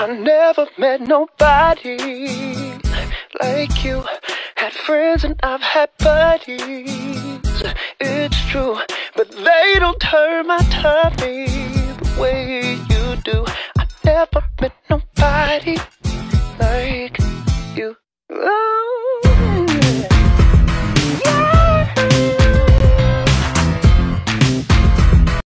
I never met nobody like you. Had friends and I've had buddies. It's true, but they don't turn my tummy the way you do. I never met nobody like you.